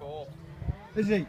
Four. Is he?